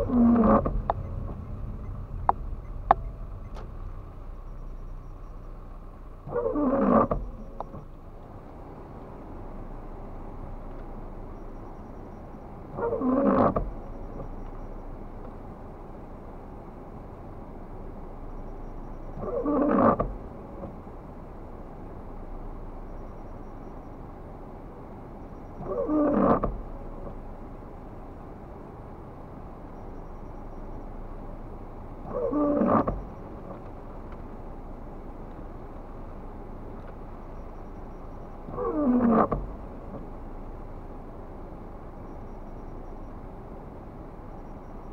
Oh.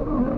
Oh,